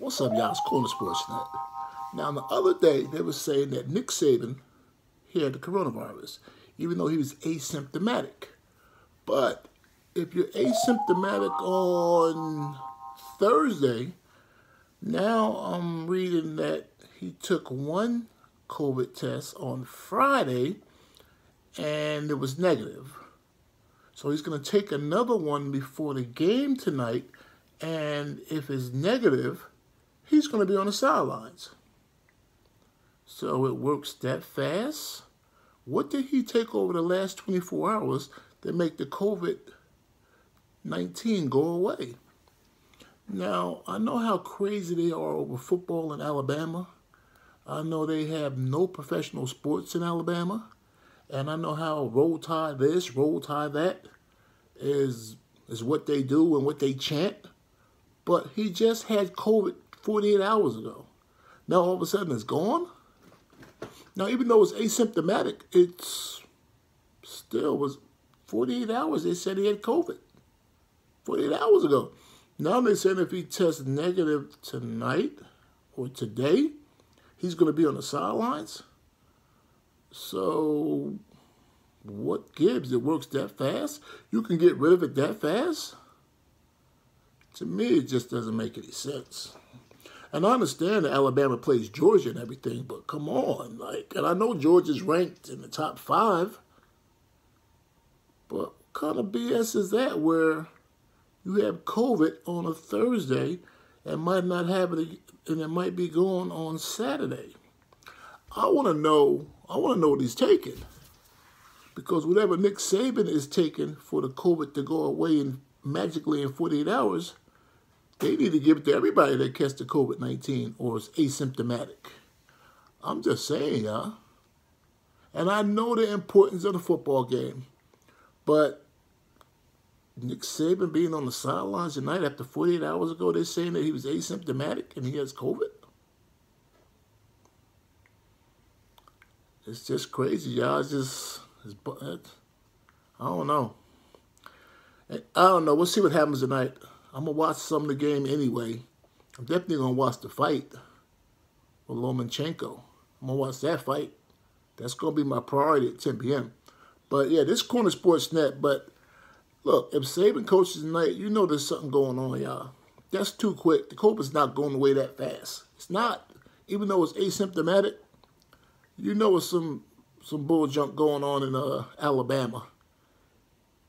What's up, y'all? It's Corner Sportsnet. Now, the other day, they were saying that Nick Saban had the coronavirus, even though he was asymptomatic. But if you're asymptomatic on Thursday, now I'm reading that he took one COVID test on Friday and it was negative. So he's going to take another one before the game tonight and if it's negative, he's going to be on the sidelines. So it works that fast. What did he take over the last 24 hours that make the COVID 19 go away? Now, I know how crazy they are over football in Alabama. I know they have no professional sports in Alabama. And I know how roll tide this, roll tide that is is what they do and what they chant but he just had COVID 48 hours ago. Now all of a sudden it's gone. Now even though it's asymptomatic, it's still was 48 hours. They said he had COVID 48 hours ago. Now they're saying if he tests negative tonight or today, he's going to be on the sidelines. So what gives? It works that fast? You can get rid of it that fast? To me, it just doesn't make any sense. And I understand that Alabama plays Georgia and everything, but come on, like, and I know Georgia's ranked in the top five, but kind of BS is that where you have COVID on a Thursday and might not have it, and it might be going on Saturday? I want to know. I want to know what he's taking because whatever Nick Saban is taking for the COVID to go away in magically in 48 hours they need to give it to everybody that catch the COVID 19 or is asymptomatic. I'm just saying, y'all. And I know the importance of the football game, but Nick Saban being on the sidelines tonight after 48 hours ago, they're saying that he was asymptomatic and he has COVID. It's just crazy, y'all. It's just, it's, I don't know. I don't know. We'll see what happens tonight. I'm going to watch some of the game anyway. I'm definitely going to watch the fight with Lomachenko. I'm going to watch that fight. That's going to be my priority at 10 p.m. But, yeah, this Corner Sports Net. But, look, if Saban coaches tonight, you know there's something going on, y'all. That's too quick. The COVID's not going away that fast. It's not. Even though it's asymptomatic, you know it's some some bull junk going on in uh, Alabama.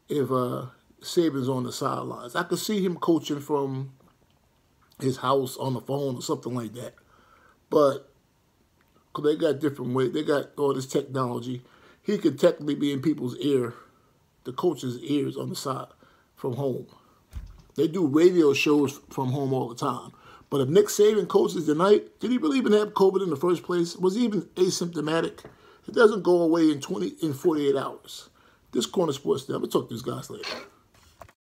If uh, Saban's on the sidelines. I could see him coaching from his house on the phone or something like that. But cause they got different ways, they got all this technology. He could technically be in people's ear, the coach's ears on the side from home. They do radio shows from home all the time. But if Nick Saban coaches tonight, did he really even have COVID in the first place? Was he even asymptomatic? It doesn't go away in 20 in 48 hours. This corner sports. I'm gonna talk to these guys later.